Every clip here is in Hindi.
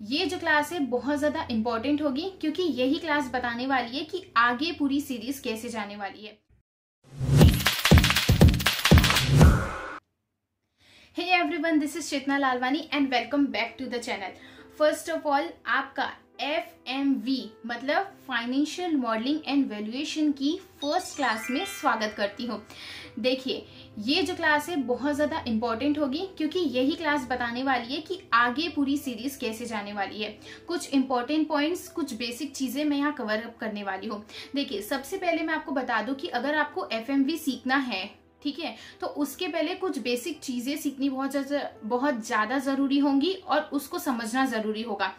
ये जो क्लास है, बहुत ज़्यादा इंपॉर्टेंट होगी, क्योंकि यही क्लास बताने वाली है कि आगे पूरी सीरीज़ कैसे जाने वाली है। Hey everyone this is Chetna Lalwani and welcome back to the channel first of all आपका एफ़ एम वी मतलब फाइनेंशियल मॉडलिंग एंड वैल्यूएशन की फ़र्स्ट क्लास में स्वागत करती हूँ। देखिए, ये जो क्लास है, बहुत ज़्यादा इंपॉर्टेंट होगी क्योंकि यही क्लास बताने वाली है कि आगे पूरी सीरीज़ कैसे जाने वाली है। कुछ इंपॉर्टेंट पॉइंट्स कुछ बेसिक चीज़ें मैं यहाँ कवर अप करने वाली हूँ। देखिए, सबसे पहले मैं आपको बता दूँ कि अगर आपको FMV सीखना है, ठीक है तो उसके पहले कुछ बेसिक चीज़ें सीखनी बहुत ज़्यादा बहुत ज़्यादा ज़रूरी होंगी और उसको समझना ज़रूरी होगा।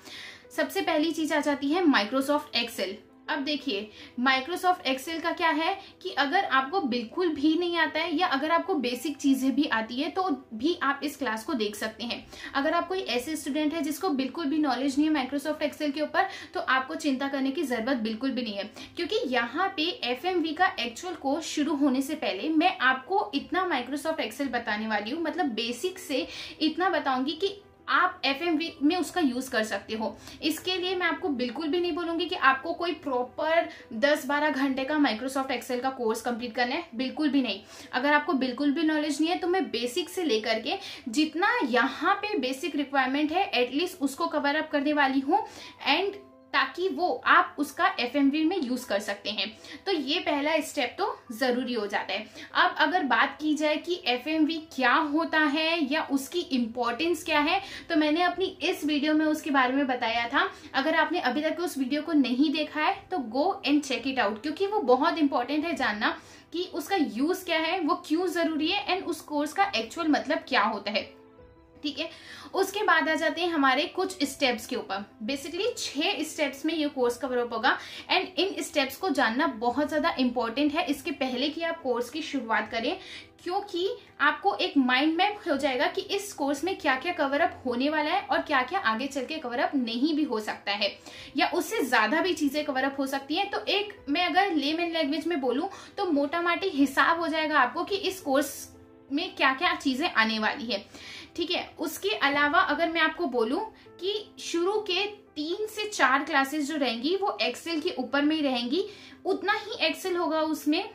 सबसे पहली चीज़ आ जाती है माइक्रोसॉफ्ट एक्सेल अब देखिए माइक्रोसॉफ्ट एक्सेल का क्या है कि अगर आपको बिल्कुल भी नहीं आता है या अगर आपको बेसिक चीज़ें भी आती है तो भी आप इस क्लास को देख सकते हैं। अगर आप कोई ऐसे स्टूडेंट है जिसको बिल्कुल भी नॉलेज नहीं है माइक्रोसॉफ्ट एक्सेल के ऊपर तो आपको चिंता करने की ज़रूरत बिल्कुल भी नहीं है। क्योंकि यहाँ पे एफएमवी का एक्चुअल कोर्स शुरू होने से पहले मैं आपको इतना माइक्रोसॉफ्ट एक्सेल बताने वाली हूँ। मतलब बेसिक से इतना बताऊँगी कि आप एफएमवी में उसका यूज़ कर सकते हो। इसके लिए मैं आपको बिल्कुल भी नहीं बोलूँगी कि आपको कोई प्रॉपर 10-12 घंटे का माइक्रोसॉफ्ट एक्सेल का कोर्स कंप्लीट करना है, बिल्कुल भी नहीं। अगर आपको बिल्कुल भी नॉलेज नहीं है तो मैं बेसिक से लेकर के जितना यहाँ पे बेसिक रिक्वायरमेंट है एटलीस्ट उसको कवर अप करने वाली हूँ। एंड ताकि वो आप उसका एफएमवी में यूज़ कर सकते हैं। तो ये पहला स्टेप तो ज़रूरी हो जाता है। अब अगर बात की जाए कि एफएमवी क्या होता है या उसकी इंपॉर्टेंस क्या है तो मैंने अपनी इस वीडियो में उसके बारे में बताया था। अगर आपने अभी तक उस वीडियो को नहीं देखा है तो go and check it out क्योंकि वो बहुत इंपॉर्टेंट है जानना कि उसका यूज़ क्या है, वो क्यों ज़रूरी है एंड उस कोर्स का एक्चुअल मतलब क्या होता है। ठीक है? उसके बाद आ जाते हैं हमारे कुछ स्टेप्स के ऊपर। बेसिकली छह स्टेप्स में ये कोर्स कवर अप होगा। एंड इन स्टेप्स को जानना बहुत ज़्यादा इंपॉर्टेंट है। इसके पहले कि आप कोर्स की शुरुआत करें, क्योंकि आपको एक माइंड मैप हो जाएगा कि इस कोर्स में क्या क्या कवर अप होने वाला है और क्या क्या आगे चल के कवर अप नहीं भी हो सकता है। या उससे ज़्यादा भी चीज़ें कवर अप हो सकती हैं। तो एक, मैं अगर लेमन लैंग्वेज में बोलूँ तो मोटा माटी हिसाब हो जाएगा आपको कि इस कोर्स में क्या क्या चीज़ें आने वाली है। ठीक है? उसके अलावा अगर मैं आपको बोलूँ कि शुरू के तीन से चार क्लासेस जो रहेंगी, वो एक्सेल के ऊपर में ही रहेंगी। उतना ही एक्सेल होगा उसमें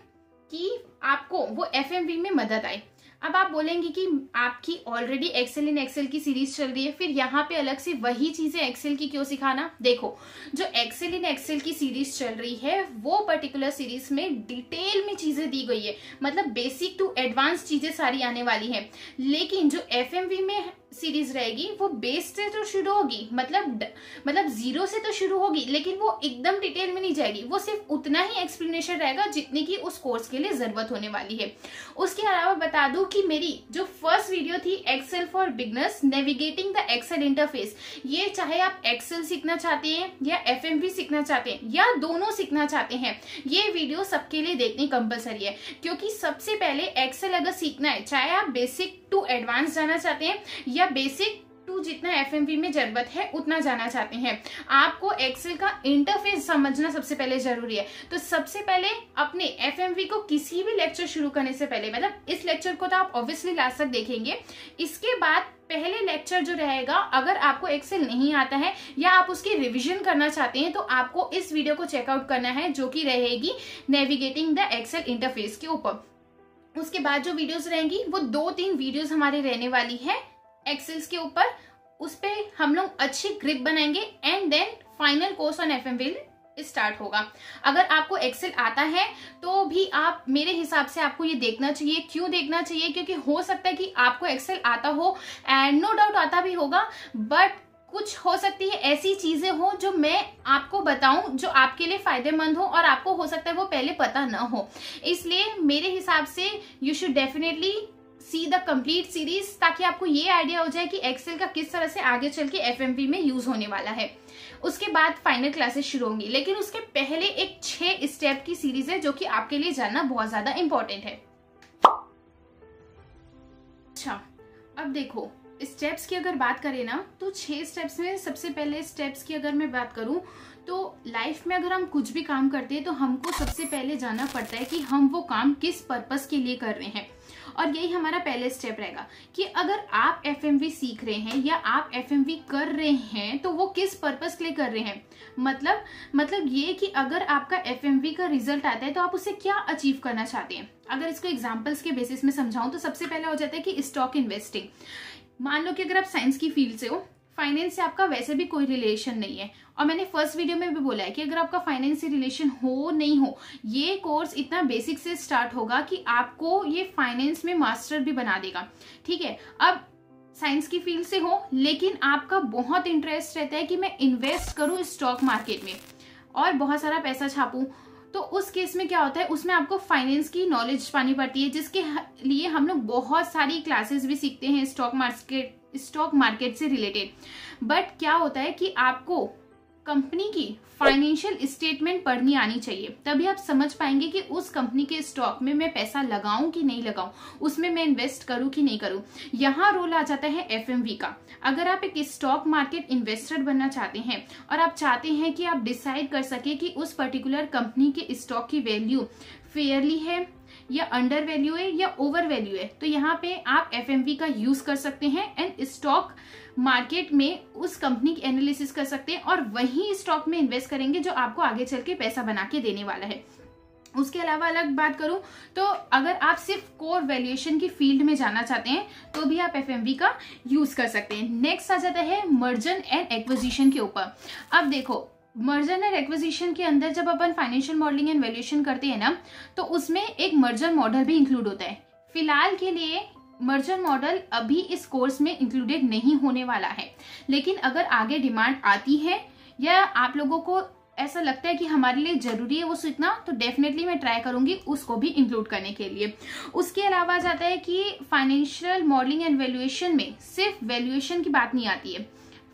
कि आपको वो एफ़ में मदद आए। अब आप बोलेंगे कि आपकी ऑलरेडी एक्सेल इन एक्सेल की सीरीज़ चल रही है, फिर यहाँ पे अलग से वही चीज़ें एक्सेल की क्यों सिखाना? देखो, जो एक्सेल इन एक्सेल की सीरीज़ चल रही है, वो पर्टिकुलर सीरीज़ में डिटेल में चीज़ें दी गई है। मतलब बेसिक टू एडवांस चीज़ें सारी आने वाली है। लेकिन जो एफएमवी में सीरीज़ रहेगी, वो बेस से तो शुरू होगी मतलब मतलब ज़ीरो से तो शुरू होगी, लेकिन वो एकदम डिटेल में नहीं जाएगी। वो सिर्फ़ उतना ही एक्सप्लेनेशन रहेगा जितनी की उस कोर्स के लिए ज़रूरत होने वाली है। उसके अलावा बता दू कि मेरी जो फ़र्स्ट वीडियो थी Excel for beginners navigating the Excel interface ये चाहे आप एक्सेल सीखना चाहते हैं, या एफ़ सीखना चाहते हैं, या दोनों सीखना चाहते हैं, ये वीडियो सबके लिए देखनी कंपलसरी है। क्योंकि सबसे पहले एक्सेल अगर सीखना है, चाहे आप बेसिक टू एडवांस जाना चाहते हैं, या बेसिक टू जितना एफ़ में ज़रूरत है, उतना जाना चाहते हैं। आपको एक्सेल का इंटरफेस समझना सबसे पहले ज़रूरी है। तो सबसे पहले अपने एफएमवी को किसी भी लेक्चर शुरू करने से पहले मतलब इस लेक्चर को तो आप ऑब्वियसली लास्ट तक देखेंगे। इसके बाद पहले लेक्चर जो रहेगा, अगर आपको एक्सेल नहीं आता है या आप उसकी रिवीजन करना चाहते हैं तो आपको इस वीडियो को चेकआउट करना है, जो कि रहेगी नेविगेटिंग द एक्सेल इंटरफेस के ऊपर। उसके बाद जो वीडियोस रहेंगी, वो दो तीन वीडियोस हमारी रहने वाली है। एक्सेल्स के ऊपर, उस पर हम लोग अच्छी ग्रिप बनाएँगे and then final course on FM will start होगा। अगर आपको एक्सेल आता है तो भी आप मेरे हिसाब से आपको ये देखना चाहिए, क्यों देखना चाहिए? क्योंकि हो सकता है कि आपको एक्सेल आता हो एंड नो डाउट आता भी होगा बट कुछ हो सकती है ऐसी चीज़ें हो जो मैं आपको बताऊँ, जो आपके लिए फ़ायदेमंद हो और आपको हो सकता है वो पहले पता ना हो। इसलिए मेरे हिसाब से you should definitely see the complete series ताकि आपको ये आइडिया हो जाए कि एक्सेल का किस तरह से आगे चल के एफ़ में यूज़ होने वाला है। उसके बाद फाइनल क्लासेस शुरू होंगी, लेकिन उसके पहले एक छह स्टेप की सीरीज़ है जो कि आपके लिए जानना बहुत ज़्यादा इंपॉर्टेंट है। अच्छा अब देखो स्टेप्स की अगर बात करें ना तो छह स्टेप्स में सबसे पहले स्टेप्स की अगर मैं बात करूँ तो लाइफ में अगर हम कुछ भी काम करते हैं तो हमको सबसे पहले जानना पड़ता है कि हम वो काम किस पर्पस के लिए कर रहे हैं। और यही हमारा पहले स्टेप रहेगा कि अगर आप एफएमवी सीख रहे हैं या आप एफएमवी कर रहे हैं तो वो किस पर्पज के लिए कर रहे हैं? मतलब मतलब ये कि अगर आपका एफएमवी का रिज़ल्ट आता है तो आप उसे क्या अचीव करना चाहते हैं? अगर इसको एग्जाम्पल्स के बेसिस में समझाऊं तो सबसे पहले हो जाता है कि स्टॉक इन्वेस्टिंग मान लो कि अगर आप साइंस की फ़ील्ड से हो फाइनेंस से आपका वैसे भी कोई रिलेशन नहीं है। और मैंने फ़र्स्ट वीडियो में भी बोला है कि अगर आपका फाइनेंस से रिलेशन हो, नहीं हो, ये कोर्स इतना बेसिक से स्टार्ट होगा कि आपको ये फाइनेंस में मास्टर भी बना देगा। ठीक है? अब साइंस की फ़ील्ड से हो, लेकिन आपका बहुत इंटरेस्ट रहता है कि मैं इन्वेस्ट करूँ स्टॉक मार्केट में। और बहुत सारा पैसा छापूं। तो उस केस में क्या होता है, उसमें आपको फाइनेंस की नॉलेज पानी पड़ती है, जिसके लिए हम लोग बहुत सारी क्लासेस भी सीखते हैं स्टॉक मार्केट स्टॉक मार्केट से रिलेटेड बट क्या होता है कि आपको कंपनी की फाइनेंशियल स्टेटमेंट पढ़नी आनी चाहिए। तभी आप समझ पाएँगे कि उस कंपनी के स्टॉक में मैं पैसा लगाऊँ कि नहीं लगाऊँ, उसमें मैं इन्वेस्ट करूँ कि नहीं करूँ। यहाँ रोल आ जाता है एफएमवी का। अगर आप एक स्टॉक मार्केट इन्वेस्टर बनना चाहते हैं और आप चाहते हैं कि आप डिसाइड कर सके कि उस पर्टिकुलर कंपनी के स्टॉक की वैल्यू फेयरली है या अंडर वैल्यू है या ओवर वैल्यू है तो यहाँ पे आप एफएमवी का यूज़ कर सकते हैं एंड स्टॉक मार्केट में उस कंपनी की एनालिसिस कर सकते हैं और वही स्टॉक में इन्वेस्ट करेंगे जो आपको आगे चल के पैसा बना के देने वाला है। उसके अलावा अलग बात करूँ तो अगर आप सिर्फ़ कोर वैल्यूएशन की फ़ील्ड में जाना चाहते हैं तो भी आप एफएमवी का यूज़ कर सकते हैं। नेक्स्ट आ जाता है मर्जन एंड एक्विजिशन के ऊपर। अब देखो मर्जर एंड एक्विजिशन के अंदर जब अपन फाइनेंशियल मॉडलिंग एंड वैल्यूएशन करते हैं ना तो उसमें एक मर्जर मॉडल भी इंक्लूड होता है। फ़िलहाल के लिए मर्जर मॉडल अभी इस कोर्स में इंक्लूडेड नहीं होने वाला है। लेकिन अगर आगे डिमांड आती है, या आप लोगों को ऐसा लगता है कि हमारे लिए ज़रूरी है वो सीखना तो डेफिनेटली मैं ट्राई करूँगी उसको भी इंक्लूड करने के लिए। उसके अलावा जाता है कि फाइनेंशियल मॉडलिंग एंड वैल्यूएशन में सिर्फ़ वैल्यूएशन की बात नहीं आती है।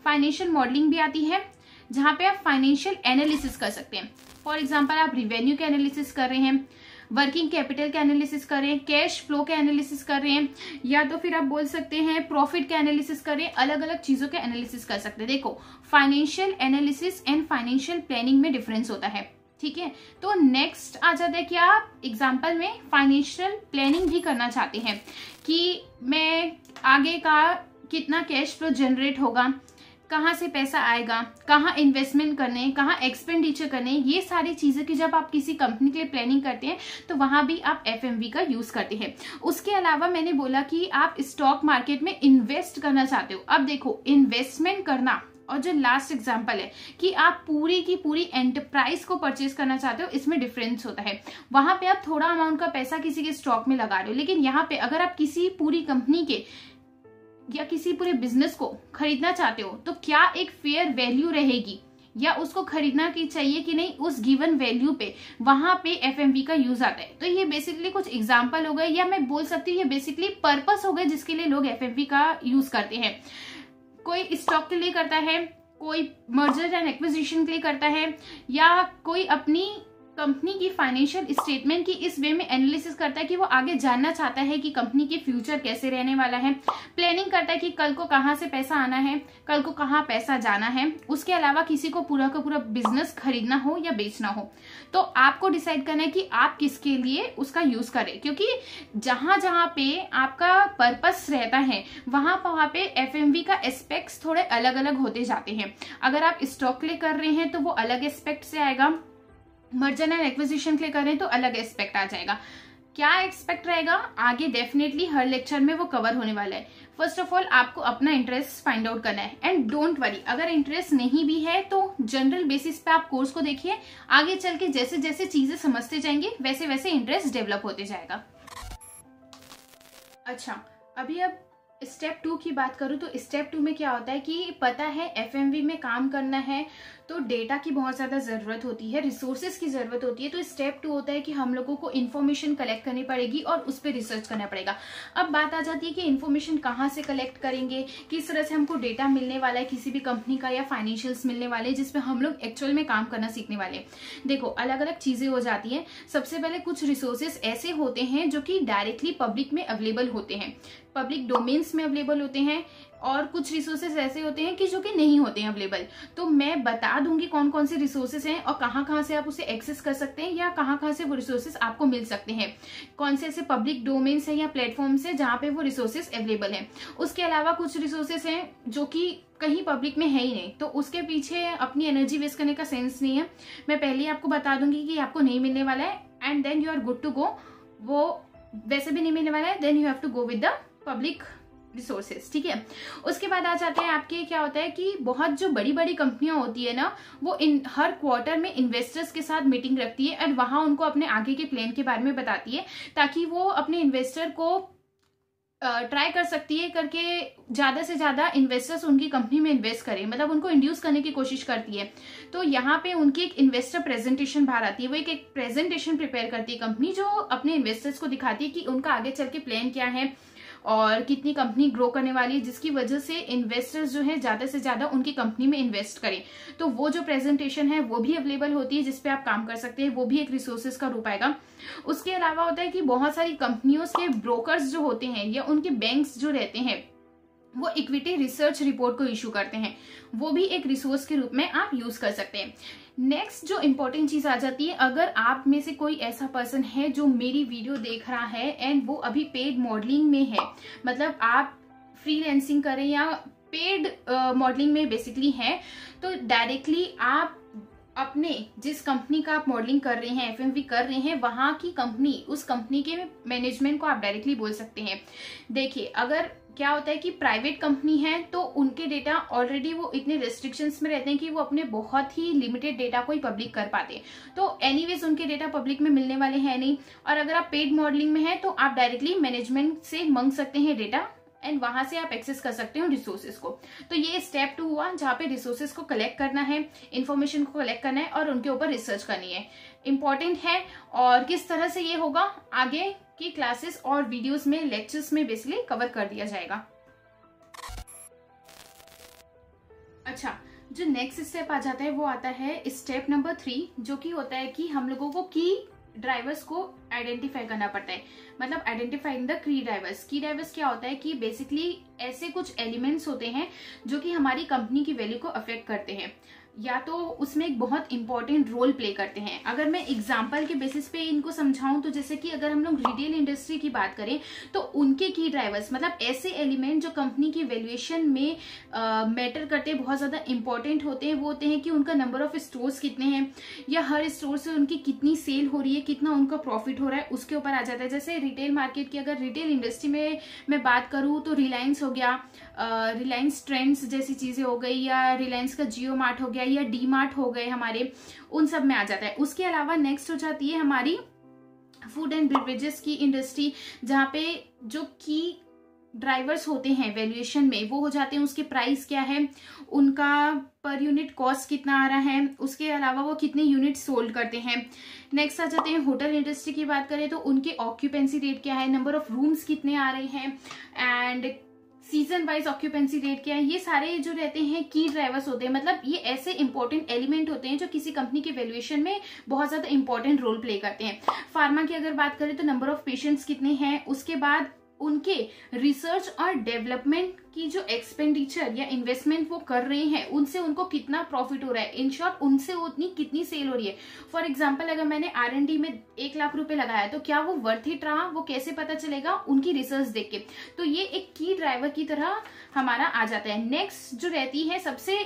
फाइनेंशियल मॉडलिंग भी आती है जहाँ पे आप फाइनेंशियल एनालिसिस कर सकते हैं। फॉर एग्ज़ाम्पल आप रिवेन्यू के एनालिसिस कर रहे हैं वर्किंग कैपिटल के एनालिसिस कर रहे हैं कैश फ्लो के एनालिसिस कर रहे हैं, या तो फिर आप बोल सकते हैं प्रॉफिट के एनालिसिस कर रहे हैं अलग अलग चीज़ों के एनालिसिस कर सकते हैं। देखो financial analysis and financial planning में डिफरेंस होता है, ठीक है? तो नेक्स्ट आ जाता है कि आप एग्ज़ाम्पल में फाइनेंशियल प्लानिंग भी करना चाहते हैं, कि मैं आगे का कितना कैश फ्लो जनरेट होगा कहाँ से पैसा आएगा, कहाँ इन्वेस्टमेंट करने, कहाँ एक्सपेंडिचर करने, ये सारी चीज़ें की जब आप किसी कंपनी के लिए प्लानिंग करते हैं तो वहाँ भी आप एफएमवी का यूज़ करते हैं। उसके अलावा मैंने बोला कि आप स्टॉक मार्केट में इन्वेस्ट करना चाहते हो। अब देखो इन्वेस्टमेंट करना और जो लास्ट एग्ज़ाम्पल है कि आप पूरी की पूरी एंटरप्राइज को परचेज करना चाहते हो, इसमें डिफरेंस होता है। वहाँ पे आप थोड़ा अमाउंट का पैसा किसी के स्टॉक में लगा रहे हो, लेकिन यहाँ पे अगर आप किसी पूरी कंपनी के या किसी पूरे बिज़नेस को खरीदना चाहते हो तो क्या एक फेयर वैल्यू रहेगी? या उसको खरीदना की चाहिए कि नहीं, उस गिवन वैल्यू पे, वहाँ पे एफएमवी का यूज़ आता है। तो ये बेसिकली कुछ एग्ज़ाम्पल हो गए, या मैं बोल सकती हूँ, ये बेसिकली पर्पस हो गए, जिसके लिए लोग एफएमवी का यूज़ करते हैं। कोई स्टॉक के लिए करता है, कोई मर्जर एंड एक्विजिशन के लिए करता है, या कोई अपनी कंपनी की फाइनेंशियल स्टेटमेंट की इस वे में एनालिसिस करता है कि वो आगे जानना चाहता है कि कंपनी की फ्यूचर कैसे रहने वाला है। प्लानिंग करता है कि कल को कहाँ से पैसा आना है, कल को कहाँ पैसा जाना है। उसके अलावा किसी को पूरा का पूरा बिज़नेस खरीदना हो या बेचना हो। तो आपको डिसाइड करना है कि आप किसके लिए उसका यूज़ करें। क्योंकि जहाँ जहाँ पे आपका पर्पस रहता है, वहाँ वहाँ पे एफ़ का एस्पेक्ट थोड़े अलग अलग होते जाते हैं। अगर आप स्टॉक ले कर रहे हैं तो वो अलग एस्पेक्ट से आएगा। मर्जन एंड एक्विजिशन के लिए करें तो अलग एक्सपेक्ट आ जाएगा। क्या एक्सपेक्ट रहेगा? आगे डेफिनेटली हर लेक्चर में वो कवर होने वाला है। फ़र्स्ट ऑफ़ ऑल आपको अपना इंटरेस्ट फाइंड आउट करना है। एंड डोंट वरी अगर इंटरेस्ट नहीं भी है तो जनरल बेसिस पे आप कोर्स को देखिए। आगे चल के जैसे जैसे चीज़ें समझते जाएँगे वैसे वैसे इंटरेस्ट डेवलप होते जाएगा। अच्छा अभी अब स्टेप टू की बात करूँ तो स्टेप टू में क्या होता है कि पता है एफएमवी में काम करना है तो डेटा की बहुत ज़्यादा ज़रूरत होती है रिसोर्सेज की ज़रूरत होती है तो स्टेप टू होता है कि हम लोगों को इन्फॉर्मेशन कलेक्ट करनी पड़ेगी और उस पर रिसर्च करना पड़ेगा। अब बात आ जाती है कि इन्फॉर्मेशन कहाँ से कलेक्ट करेंगे, किस तरह से हमको डेटा मिलने वाला है किसी भी कंपनी का या फाइनेंशियल्स मिलने वाले जिसमें हम लोग एक्चुअल में काम करना सीखने वाले देखो अलग अलग चीज़ें हो जाती हैं। सबसे पहले कुछ रिसोर्सेज ऐसे होते हैं जो कि डायरेक्टली पब्लिक में अवेलेबल होते हैं। पब्लिक डोमेन में अवेलेबल होते हैं और कुछ रिसोर्सेज ऐसे होते हैं कि जो कि नहीं होते हैं अवेलेबल तो मैं बता दूँगी कौन कौन से रिसोर्सेज हैं और कहाँ कहाँ से आप उसे एक्सेस कर सकते हैं या कहाँ कहाँ से वो रिसोर्सेज आपको मिल सकते हैं। कौन से ऐसे पब्लिक डोमेन्स है या प्लेटफॉर्म्स है जहाँ पे वो रिसोर्सेज अवेलेबल है। उसके अलावा कुछ रिसोर्सेज हैं जो कि कहीं पब्लिक में है ही नहीं। तो उसके पीछे अपनी एनर्जी वेस्ट करने का सेंस नहीं है। मैं पहले आपको बता दूँगी कि आपको नहीं मिलने वाला है and then you are good to go वो वैसे भी नहीं मिलने वाला है। Then you have to go with the public resources ठीक है? उसके बाद आ जाते हैं आपके क्या होता है कि बहुत जो बड़ी बड़ी कंपनियाँ होती है ना वो इन हर क्वार्टर में इन्वेस्टर्स के साथ मीटिंग रखती है एंड वहाँ उनको अपने आगे के प्लान के बारे में बताती है ताकि वो अपने इन्वेस्टर को ट्राई कर सकती है करके ज़्यादा से ज़्यादा इन्वेस्टर्स उनकी कंपनी में इन्वेस्ट करें। मतलब उनको इंड्यूस करने की कोशिश करती है। तो यहाँ पे उनकी एक इन्वेस्टर प्रेजेंटेशन बाहर आती है। वो एक, एक प्रेजेंटेशन प्रिपेयर करती है कंपनी जो अपने इन्वेस्टर्स को दिखाती है कि उनका आगे चल के प्लान क्या है। और कितनी कंपनी ग्रो करने वाली है, जिसकी वजह से इन्वेस्टर्स जो है, ज़्यादा से ज़्यादा उनकी कंपनी में इन्वेस्ट करें। तो वो जो प्रेजेंटेशन है, वो भी अवेलेबल होती है, जिसपे आप काम कर सकते हैं, वो भी एक रिसोर्सेज का रूप आएगा। उसके अलावा होता है कि बहुत सारी कंपनियों के ब्रोकर्स जो होते हैं, या उनके बैंक्स जो रहते हैं, वो इक्विटी रिसर्च रिपोर्ट को इशू करते हैं। वो भी एक रिसोर्स के रूप में आप यूज़ कर सकते हैं। नेक्स्ट जो इंपॉर्टेंट चीज़ आ जाती है, अगर आप में से कोई ऐसा पर्सन है जो मेरी वीडियो देख रहा है एंड वो अभी पेड मॉडलिंग में है मतलब आप फ्रीलैंसिंग करें या पेड मॉडलिंग में बेसिकली है तो डायरेक्टली आप अपने जिस कंपनी का आप मॉडलिंग कर रहे हैं एफएमवी कर रहे हैं, वहाँ की कंपनी उस कंपनी के मैनेजमेंट को आप डायरेक्टली बोल सकते हैं। देखिए, अगर क्या होता है कि प्राइवेट कंपनी है तो उनके डेटा ऑलरेडी वो इतने रेस्ट्रिक्शंस में रहते हैं कि वो अपने बहुत ही लिमिटेड डेटा को ही पब्लिक कर पाते हैं। तो एनीवेज उनके डेटा पब्लिक में मिलने वाले हैं नहीं। और अगर आप पेड मॉडलिंग में है तो आप डायरेक्टली मैनेजमेंट से मंग सकते हैं डेटा एंड वहाँ से आप एक्सेस कर सकते हो रिसोर्सेज को। तो ये स्टेप टू हुआ, जहाँ पे रिसोर्सेज को कलेक्ट करना है इन्फॉर्मेशन को कलेक्ट करना है और उनके ऊपर रिसर्च करनी है। इंपॉर्टेंट है और किस तरह से ये होगा, आगे की क्लासेस और वीडियोस में लेक्चर्स में बेसिकली कवर कर दिया जाएगा। अच्छा जो नेक्स्ट स्टेप आ जाता है, वो आता है स्टेप नंबर थ्री जो कि होता है कि हम लोगों को की ड्राइवर्स को आइडेंटिफाई करना पड़ता है। मतलब identifying the key drivers key drivers क्या होता है कि बेसिकली ऐसे कुछ एलिमेंट्स होते हैं, जो कि हमारी कंपनी की वैल्यू को अफेक्ट करते हैं। या तो उसमें एक बहुत इंपॉर्टेंट रोल प्ले करते हैं। अगर मैं एग्ज़ाम्पल के बेसिस पे इनको समझाऊं तो जैसे कि अगर हम लोग रिटेल इंडस्ट्री की बात करें तो उनके की ड्राइवर्स मतलब ऐसे एलिमेंट जो कंपनी की वैल्यूएशन में मैटर करते हैं बहुत ज़्यादा इंपॉर्टेंट होते हैं, वो होते हैं कि उनका नंबर ऑफ़ स्टोर्स कितने हैं, या हर स्टोर से उनकी कितनी सेल हो रही है, कितना उनका प्रॉफिट हो रहा है, उसके ऊपर आ जाता है। जैसे रिटेल मार्केट की अगर रिटेल इंडस्ट्री में मैं बात करूँ तो रिलायंस हो गया रिलायंस ट्रेंड्स जैसी चीज़ें हो गई, या रिलायंस का जियो मार्ट हो गया, या डी मार्ट हो गए हमारे, उन सब में आ जाता है। उसके अलावा नेक्स्ट हो जाती है हमारी फ़ूड एंड बेवरेजेस की इंडस्ट्री जहाँ पे जो की ड्राइवर्स होते हैं वैल्यूएशन में, वो हो जाते हैं, उसके प्राइस क्या है, उनका पर यूनिट कॉस्ट कितना आ रहा है, उसके अलावा वो कितने यूनिट सोल्ड करते हैं। नेक्स्ट आ जाते हैं होटल इंडस्ट्री की बात करें तो उनके ऑक्यूपेंसी रेट क्या है नंबर ऑफ़ रूम्स कितने आ रहे हैं and season wise occupancy rate क्या है? ये सारे जो रहते हैं की ड्राइवर्स होते हैं। मतलब ये ऐसे इंपॉर्टेंट एलिमेंट होते हैं जो किसी कंपनी के वैल्यूएशन में बहुत ज़्यादा इंपॉर्टेंट रोल प्ले करते हैं। फार्मा की अगर बात करें तो नंबर ऑफ़ पेशेंट्स कितने हैं? उसके बाद उनके रिसर्च और डेवलपमेंट की जो एक्सपेंडिचर या इन्वेस्टमेंट वो कर रहे हैं, उनसे उनको कितना प्रॉफिट हो रहा है? इन शॉर्ट उनसे उतनी कितनी सेल हो रही है? फॉर एग्ज़ाम्पल अगर मैंने आर एन डी में एक लाख रुपए लगाया तो क्या वो वर्थ इट रहा? वो कैसे पता चलेगा? उनकी रिसर्च देख के। तो ये एक की ड्राइवर की तरह हमारा आ जाता है। नेक्स्ट जो रहती है सबसे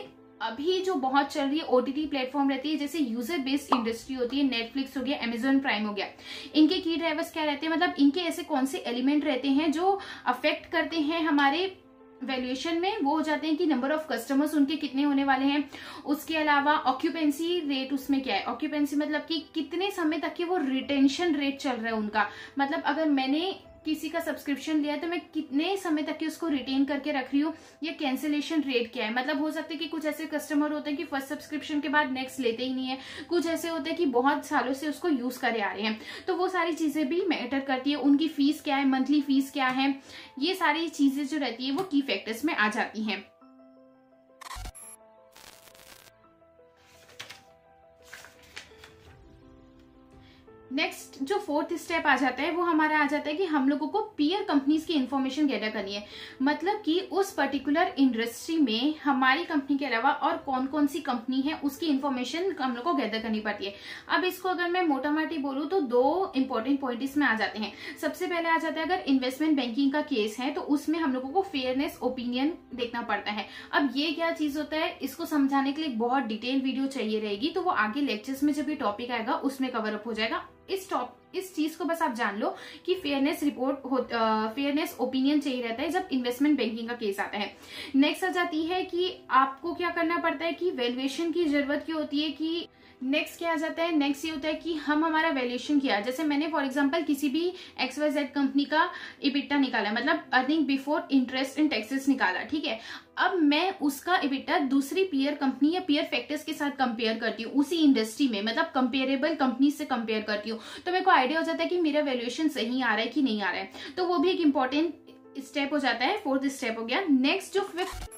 अभी जो बहुत चल रही है ओटीटी प्लेटफॉर्म रहती है, जैसे यूज़र बेस्ड इंडस्ट्री होती है नेटफ्लिक्स हो गया अमेजोन प्राइम हो गया। इनके की ड्राइवर्स क्या रहते हैं? मतलब इनके ऐसे कौन से एलिमेंट रहते हैं जो अफेक्ट करते हैं हमारे वैल्यूएशन में? वो हो जाते हैं कि नंबर ऑफ़ कस्टमर्स उनके कितने होने वाले हैं। उसके अलावा ऑक्यूपेंसी रेट उसमें क्या है? ऑक्यूपेंसी मतलब कि कितने समय तक के वो रिटेंशन रेट चल रहा है उनका। मतलब अगर मैंने किसी का सब्सक्रिप्शन लिया है तो मैं कितने समय तक के उसको रिटेन करके रख रही हूँ? या कैंसिलेशन रेट क्या है? मतलब हो सकता है कि कुछ ऐसे कस्टमर होते हैं कि फ़र्स्ट सब्सक्रिप्शन के बाद नेक्स्ट लेते ही नहीं है। कुछ ऐसे होते हैं कि बहुत सालों से उसको यूज़ करे आ रहे हैं। तो वो सारी चीज़ें भी मैटर करती है। उनकी फ़ीस क्या है? मंथली फ़ीस क्या है? ये सारी चीज़ें जो रहती है, वो की फैक्टर्स में आ जाती हैं। नेक्स्ट जो फोर्थ स्टेप आ जाता है, वो हमारा आ जाता है कि हम लोगों को पीयर कंपनीज़ की इन्फॉर्मेशन गैदर करनी है। मतलब कि उस पर्टिकुलर इंडस्ट्री में हमारी कंपनी के अलावा और कौन कौन सी कंपनी है, उसकी इन्फॉर्मेशन हम लोग को गैदर करनी पड़ती है। अब इसको अगर मैं मोटा माटी बोलूँ तो दो इंपॉर्टेंट पॉइंट इसमें आ जाते हैं। सबसे पहले आ जाता है अगर इन्वेस्टमेंट बैंकिंग का केस है तो उसमें हम लोगों को फेयरनेस ओपिनियन देखना पड़ता है। अब ये क्या चीज़ होता है, इसको समझाने के लिए बहुत डिटेल वीडियो चाहिए रहेगी तो वो आगे लेक्चर्स में जब भी टॉपिक आएगा, उसमें कवर अप हो जाएगा। इस टॉप इस चीज़ को बस आप जान लो कि फेयरनेस रिपोर्ट फेयरनेस ओपिनियन चाहिए रहता है जब इन्वेस्टमेंट बैंकिंग का केस आता है। नेक्स्ट आ जाती है कि आपको क्या करना पड़ता है कि वैल्यूएशन की ज़रूरत क्यों होती है कि नेक्स्ट क्या आ जाता है? नेक्स्ट ये होता है कि हम हमारा वैल्यूएशन किया। जैसे मैंने फॉर एग्जांपल किसी भी एक्स वाई जेड कंपनी का इबिट्टा निकाला मतलब earning before interest in taxes निकाला, ठीक है? अब मैं उसका इबिट्टा दूसरी पीयर कंपनी या पीयर फैक्टर्स के साथ कंपेयर करती हूँ। उसी इंडस्ट्री में मतलब कंपेरेबल कंपनी से कंपेयर करती हूँ। तो मेरे को आइडिया हो जाता है कि मेरा वैल्यूएशन सही आ रहा है कि नहीं आ रहा है। तो वो भी एक इंपॉर्टेंट स्टेप हो जाता है। फोर्थ स्टेप हो गया। नेक्स्ट जो फिफ्थ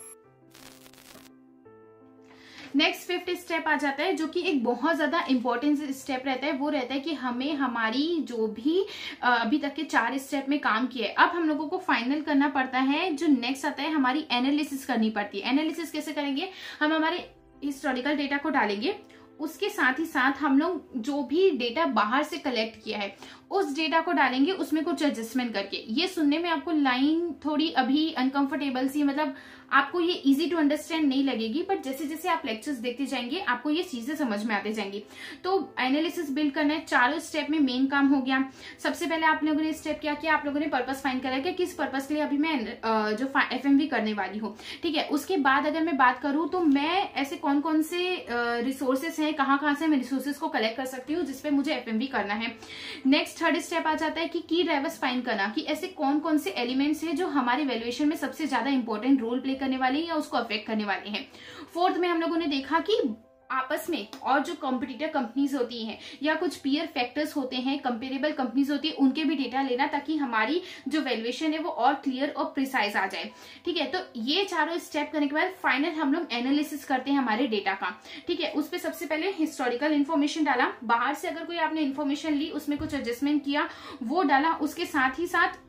नेक्स्ट फिफ्थ स्टेप आ जाता है, जो कि एक बहुत ज़्यादा इंपॉर्टेंट स्टेप रहता है, वो रहता है कि हमें हमारी जो भी अभी तक के चार स्टेप में काम है। अब हम लोगों को फाइनल करना पड़ता है, जो नेक्स्ट आता है, हमारी एनालिसिस करनी पड़ती है। एनालिसिस कैसे करेंगे? हम हमारे हिस्टोरिकल डेटा को डालेंगे, उसके साथ ही साथ हम लोग जो भी डेटा बाहर से कलेक्ट किया है उस डेटा को डालेंगे, उसमें कुछ एडजस्टमेंट करके। ये सुनने में आपको लाइन थोड़ी अभी अनकंफर्टेबल सी मतलब आपको ये इजी टू अंडरस्टैंड नहीं लगेगी बट जैसे जैसे आप लेक्चर्स देखते जाएँगे, आपको ये चीज़ें समझ में आते जाएँगी। तो एनालिसिस बिल्ड करना है, चारों स्टेप में मेन काम हो गया। सबसे पहले आप लोगों ने स्टेप क्या किया? आप लोगों ने पर्पज फाइन करा कि किस पर्पज के लिए अभी मैं जो एफएमवी करने वाली हूँ। ठीक है, उसके बाद अगर मैं बात करूँ तो मैं ऐसे कौन कौन से रिसोर्सेस है कहाँ कहाँ से मैं रिसोर्सेस को कलेक्ट कर सकती हूँ जिसपे मुझे एफएमवी करना है। नेक्स्ट थर्ड स्टेप आ जाता है कि की ड्राइवर्स फाइन करना, कि ऐसे कौन कौन से एलिमेंट्स हैं जो हमारे वैल्यूएशन में सबसे ज़्यादा इंपॉर्टेंट रोल प्ले करने वाले हैं या उसको अफेक्ट करने वाले हैं। फोर्थ में हम लोगों ने देखा कि आपस में, और जो कॉम्पिटिटर कंपनीज़ होती हैं, या कुछ पीयर फैक्टर्स होते हैं कंपेरेबल कंपनीज़ होती है, उनके भी डेटा लेना ताकि हमारी जो वैल्यूएशन है वो और क्लियर और प्रिसाइज आ जाए। ठीक है तो ये चारों स्टेप करने के बाद फाइनल हम लोग एनालिसिस करते हैं हमारे डेटा का। ठीक है, उस पर सबसे पहले हिस्टोरिकल इन्फॉर्मेशन डाला। बाहर से अगर कोई आपने इन्फॉर्मेशन ली, उसमें कुछ एडजस्टमेंट किया, वो डाला, उसके साथ ही साथ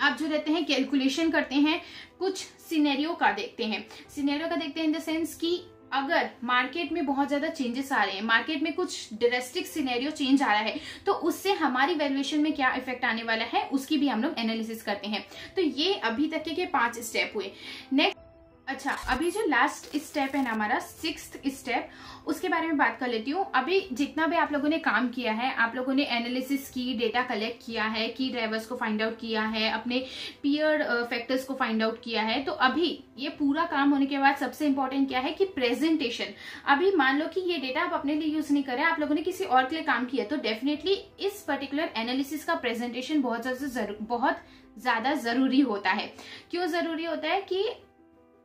आप जो रहते हैं कैलकुलेशन करते हैं, कुछ सिनेरियो का देखते हैं। सिनेरियो का देखते हैं इन द सेंस कि अगर मार्केट में बहुत ज़्यादा चेंजेस आ रहे हैं मार्केट में कुछ ड्रेस्टिक सिनेरियो चेंज आ रहा है तो उससे हमारी वैल्यूएशन में क्या इफ़ेक्ट आने वाला है, उसकी भी हम लोग एनालिसिस करते हैं। तो ये अभी तक के पाँच स्टेप हुए। नेक्स्ट अच्छा अभी जो लास्ट स्टेप है ना हमारा सिक्स स्टेप उसके बारे में बात कर लेती हूँ। अभी जितना भी आप लोगों ने काम किया है, आप लोगों ने एनालिसिस की डेटा कलेक्ट किया है की ड्राइवर्स को फाइंड आउट किया है, अपने पियर फैक्टर्स को फाइंड आउट किया है तो अभी ये पूरा काम होने के बाद सबसे इंपॉर्टेंट क्या है कि प्रेजेंटेशन अभी मान लो कि ये डेटा आप अपने लिए यूज़ नहीं करें आप लोगों ने किसी और के लिए काम किया तो डेफिनेटली इस पर्टिकुलर एनालिसिस का प्रेजेंटेशन बहुत ज़्यादा बहुत ज़्यादा ज़रूरी होता है। क्यों ज़रूरी होता है कि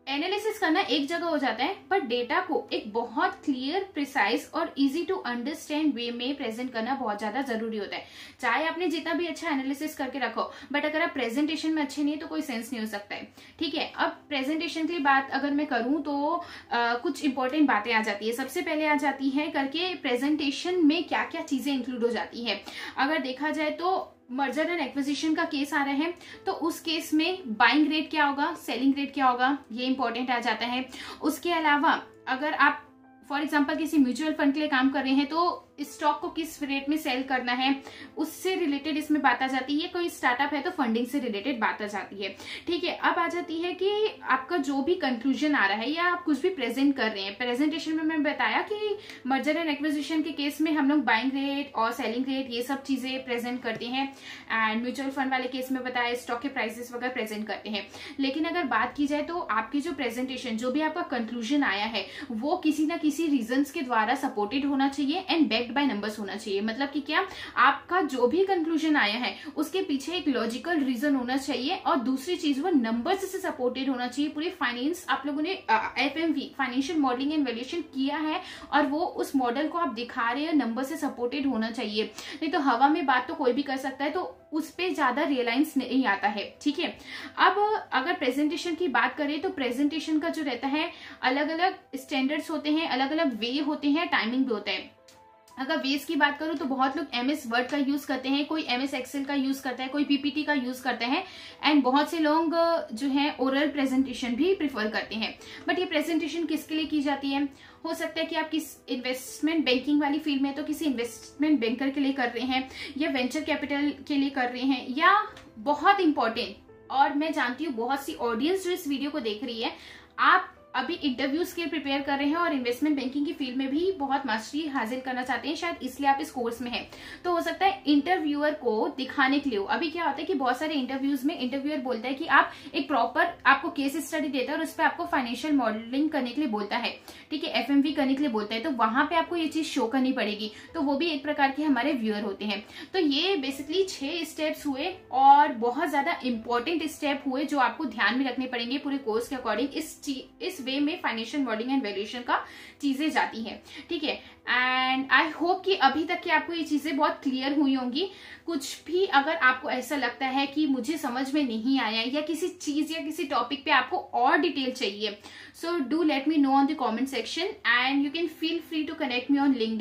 एनालिसिस करना एक जगह हो जाता है पर डेटा को एक बहुत क्लियर प्रिसाइज और इजी टू अंडरस्टैंड वे में प्रेजेंट करना बहुत ज़्यादा ज़रूरी होता है। चाहे आपने जितना भी अच्छा एनालिसिस करके रखो बट अगर आप प्रेजेंटेशन में अच्छे नहीं तो कोई सेंस नहीं हो सकता है। ठीक है अब प्रेजेंटेशन की बात अगर मैं करूँ तो आ, कुछ इंपॉर्टेंट बातें आ जाती है। सबसे पहले आ जाती है करके प्रेजेंटेशन में क्या क्या चीज़ें इंक्लूड हो जाती है। अगर देखा जाए तो मर्जर एंड एक्विजिशन का केस आ रहा है तो उस केस में बाइंग रेट क्या होगा, सेलिंग रेट क्या होगा, ये इंपॉर्टेंट आ जाता है। उसके अलावा, अगर आप, फॉर एग्ज़ाम्पल किसी म्यूचुअल फंड के लिए काम कर रहे हैं तो स्टॉक को किस रेट में सेल करना है, उससे रिलेटेड इसमें बात आ जाती है। कोई स्टार्टअप है तो फंडिंग से रिलेटेड बात आ जाती है। ठीक है, अब आ जाती है कि आपका जो भी कंक्लूजन आ रहा है या आप कुछ भी प्रेजेंट कर रहे हैं। प्रेजेंटेशन में मैंने बताया कि मर्जर एंड एक्विजिशन के केस में हम लोग बाइंग रेट और सेलिंग रेट ये सब चीज़ें प्रेजेंट करते हैं। एंड म्यूचुअल फंड वाले केस में बताया स्टॉक के प्राइसेस वगैरह प्रेजेंट करते हैं। लेकिन अगर बात की जाए तो आपकी जो प्रेजेंटेशन जो भी आपका कंक्लूजन आया है, वो किसी ना किसी रीजन के द्वारा सपोर्टेड होना चाहिए। And back backed by numbers होना चाहिए। मतलब कि क्या? आपका जो भी कंक्लूजन आया है, उसके पीछे एक लॉजिकल रीजन होना चाहिए और दूसरी चीज़ वो नंबर्स से सपोर्टेड होना चाहिए। पूरी फाइनेंस आप लोगों ने F M V financial modelling and valuation किया है और वो उस मॉडल को आप दिखा रहे हैं नंबर से सपोर्टेड होना चाहिए। नहीं तो हवा में बात तो कोई भी कर सकता है तो उस पर ज़्यादा रियलाइंस नहीं आता है। ठीक है? अब अगर प्रेजेंटेशन की बात करें तो प्रेजेंटेशन का जो रहता है अलग अलग स्टैंडर्ड्स होते हैं अलग अलग वे होते हैं टाइमिंग भी होता है। अगर बेस की बात करूँ तो बहुत लोग एम एस वर्ड का यूज़ करते हैं, कोई एम एस एक्सेल का यूज़ करता है, कोई पीपीटी का यूज़ करते हैं एंड बहुत से लोग जो है ओरल प्रेजेंटेशन भी प्रिफर करते हैं। बट ये प्रेजेंटेशन किसके लिए की जाती है? हो सकता है कि आप किस इन्वेस्टमेंट बैंकिंग वाली फ़ील्ड में तो किसी इन्वेस्टमेंट बैंकर के लिए कर रहे हैं, या वेंचर कैपिटल के लिए कर रहे हैं, या बहुत इंपॉर्टेंट और मैं जानती हूँ बहुत सी ऑडियंस जो इस वीडियो को देख रही है, आप अभी इंटरव्यूज़ के लिए प्रिपेयर कर रहे हैं और इन्वेस्टमेंट बैंकिंग की फ़ील्ड में भी बहुत मास्टरी हासिल करना चाहते हैं। शायद इसलिए आप इस कोर्स में हैं। तो हो सकता है इंटरव्यूअर को दिखाने के लिए अभी क्या होता है कि बहुत सारे इंटरव्यूज़ में इंटरव्यूअर बोलता है कि आप एक प्रॉपर आपको केस स्टडी देता है और उस पर आपको फाइनेंशियल मॉडलिंग करने के लिए बोलता है। ठीक है एफएमवी करने के लिए बोलता है। तो वहाँ पे आपको ये चीज़ शो करनी पड़ेगी। तो वो भी एक प्रकार के हमारे व्यूअर होते हैं। तो ये बेसिकली छह स्टेप्स हुए और बहुत ज़्यादा इंपॉर्टेंट स्टेप हुए जो आपको ध्यान में रखने पड़ेंगे पूरे कोर्स के अकॉर्डिंग इस इस वे में फाइनेंशियल मॉडलिंग एंड वैल्यूएशन का चीज़ें जाती हैं। ठीक है? एंड आई होप कि अभी तक की आपको ये चीज़ें बहुत क्लियर हुई होंगी। कुछ भी अगर आपको ऐसा लगता है कि मुझे समझ में नहीं आया या किसी चीज़ या किसी टॉपिक पे आपको और डिटेल चाहिए so do let me know on the comment section and you can feel free to connect me on linked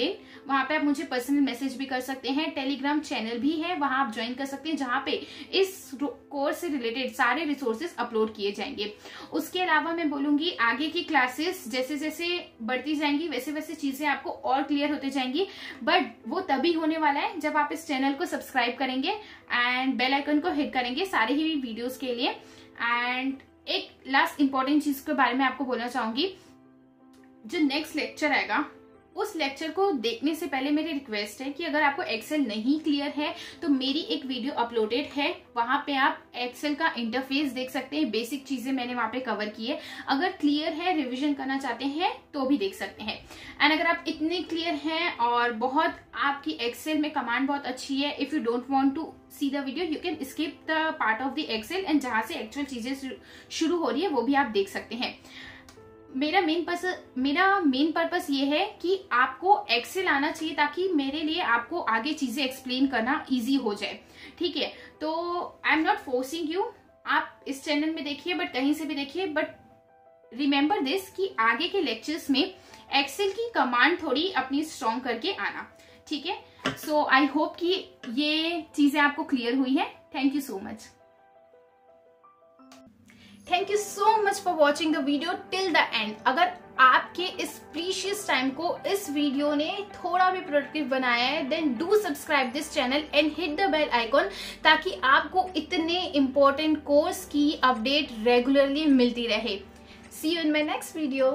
वहाँ पे आप मुझे पर्सनल मैसेज भी कर सकते हैं टेलीग्राम चैनल भी है, वहाँ आप ज्वाइन कर सकते हैं, जहाँ पे इस कोर्स से रिलेटेड सारे रिसोर्सेज अपलोड किए जाएँगे। उसके अलावा मैं बोलूँगी आगे की क्लासेस जैसे जैसे बढ़ती जाएँगी, वैसे वैसे चीज़ें आपको और क्लियर होते जाएँगी। बट वो तभी होने वाला है जब आप इस चैनल को सब्सक्राइब करेंगे एंड बेल आइकन को हिट करेंगे सारे ही वीडियोस के लिए। एंड एक लास्ट इंपॉर्टेंट चीज़ के बारे में आपको बोलना चाहूँगी। जो नेक्स्ट लेक्चर आएगा उस लेक्चर को देखने से पहले मेरी रिक्वेस्ट है कि अगर आपको एक्सेल नहीं क्लियर है तो मेरी एक वीडियो अपलोडेड है। वहाँ पे आप एक्सेल का इंटरफेस देख सकते हैं। बेसिक चीज़ें मैंने वहाँ पे कवर की है। अगर क्लियर है रिविजन करना चाहते हैं तो भी देख सकते हैं। एंड अगर आप इतने क्लियर हैं और बहुत आपकी एक्सेल में कमांड बहुत अच्छी है if you don't want to see the video you can skip the part of the Excel and जहाँ से एक्चुअल चीज़ें शुरू हो रही है, वो भी आप देख सकते हैं। मेरा मेन पर्स मेरा मेन पर्पस ये है कि आपको एक्सेल आना चाहिए ताकि मेरे लिए आपको आगे चीज़ें एक्सप्लेन करना इजी हो जाए। ठीक है? तो I am not forcing you आप इस चैनल में देखिए बट कहीं से भी देखिए बट रिमेम्बर दिस कि आगे के लेक्चर्स में एक्सेल की कमांड थोड़ी अपनी स्ट्रॉन्ग करके आना। ठीक है? सो आई होप कि ये चीज़ें आपको क्लियर हुई है। Thank you so much thank you so much for watching the video till the end अगर आपके इस प्रीशियस टाइम को इस वीडियो ने थोड़ा भी प्रोडक्टिव बनाया है then do subscribe this channel and hit the bell icon ताकि आपको इतने इंपॉर्टेंट कोर्स की अपडेट रेगुलरली मिलती रहे. See you in my next video